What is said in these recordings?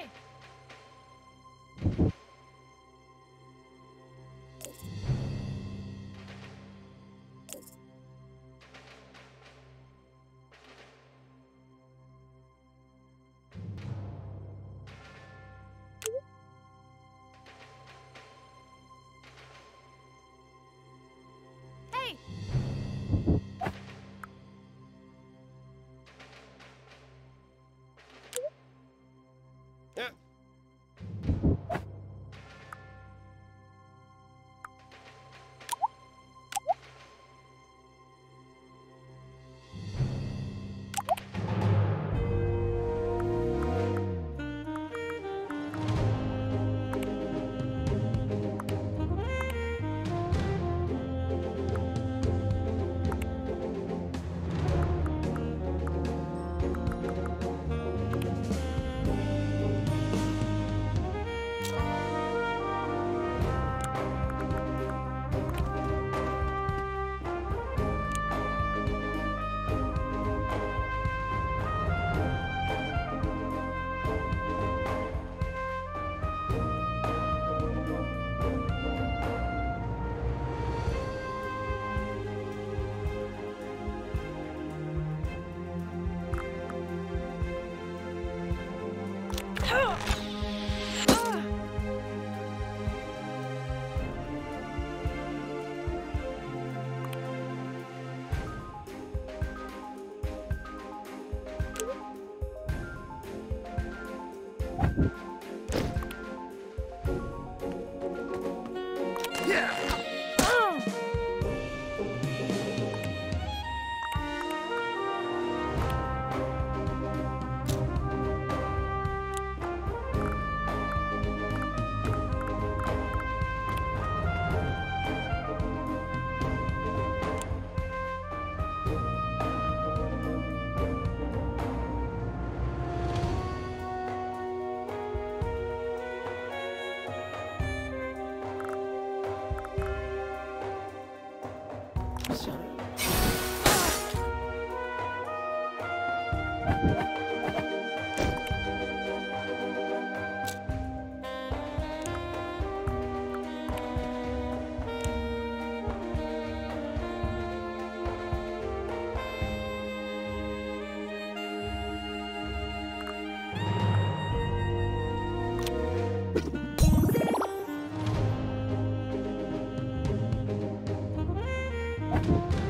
Okay. Huh! Bye.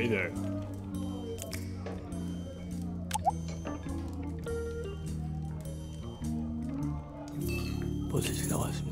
Hey there. 버스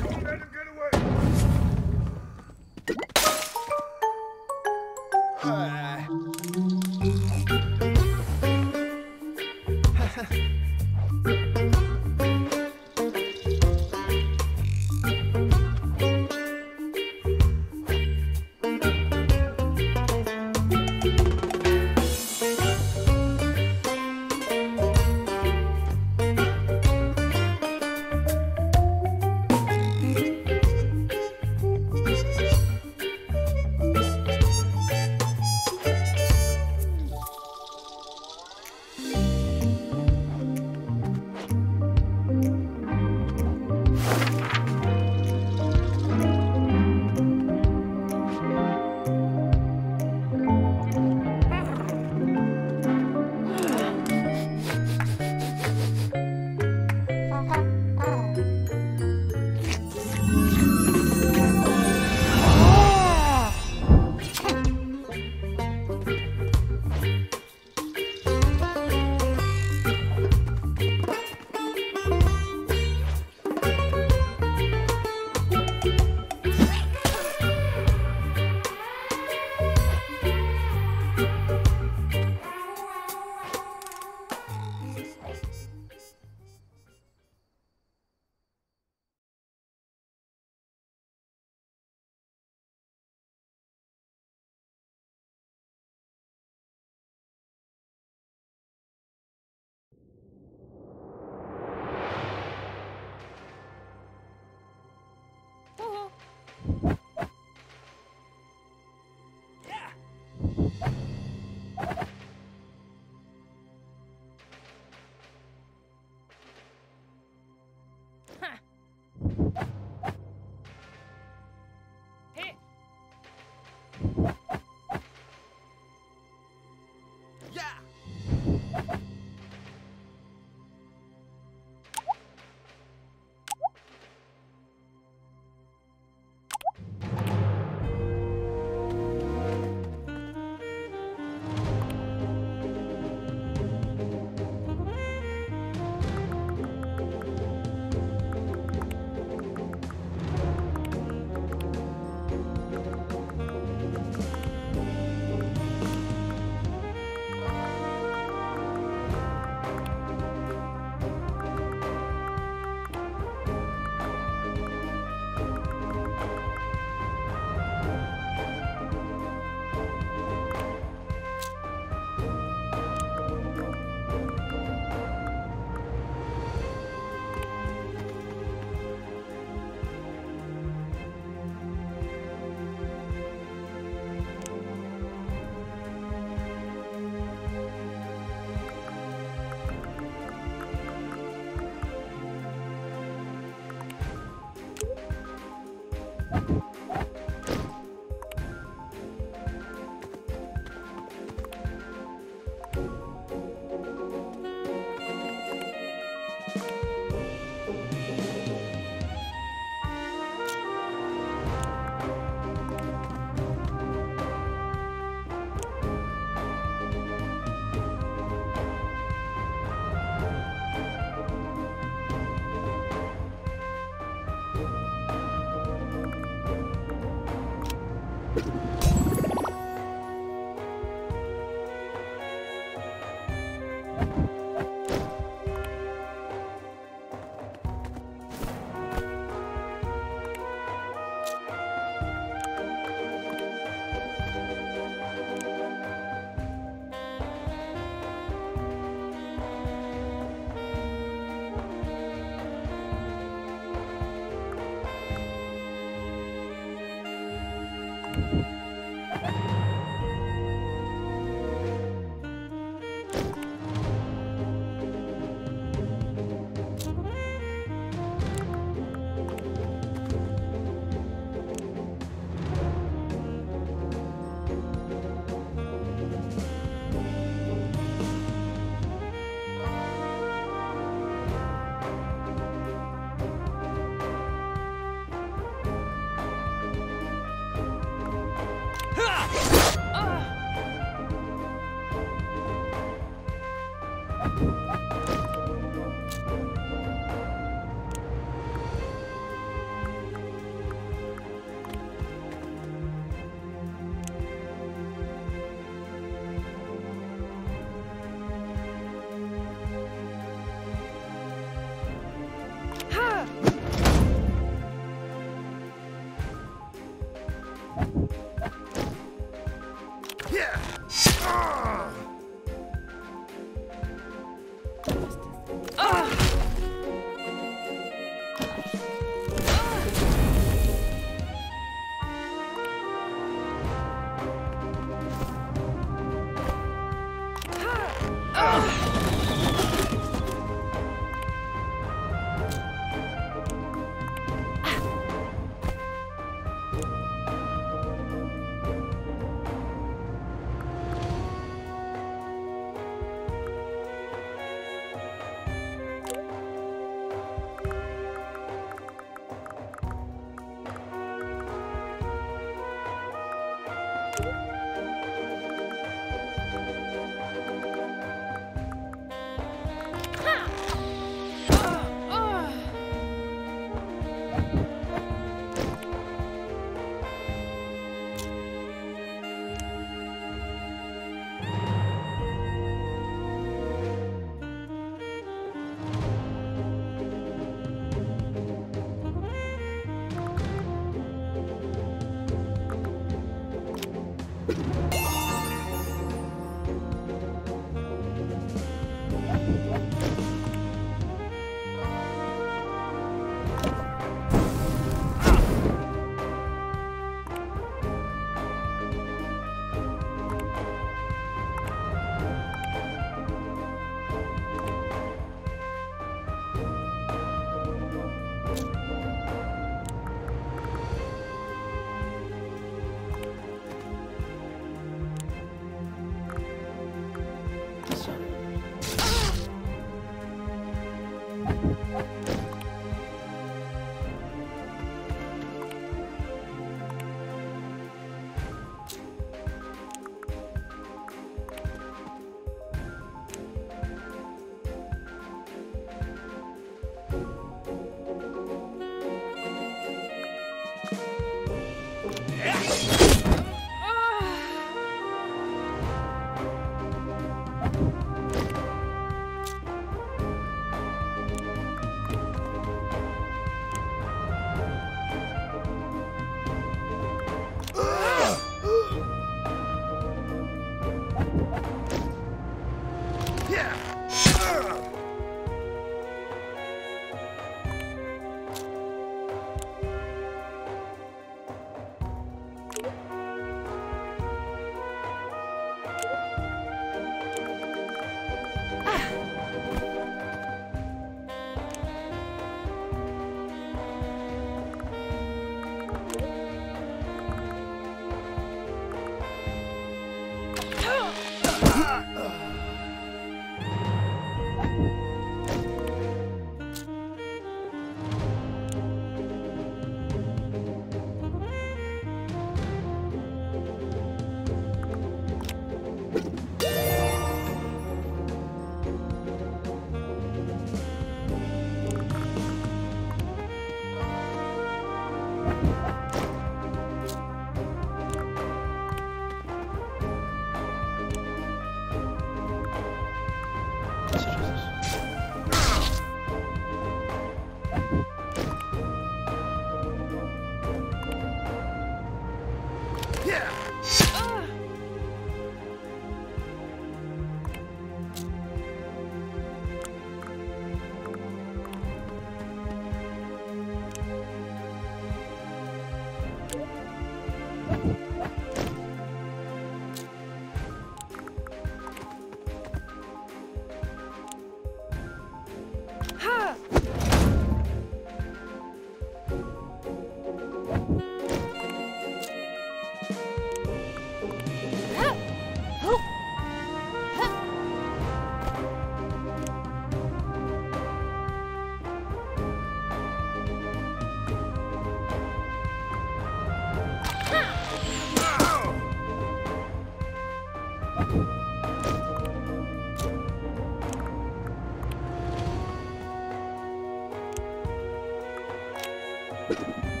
you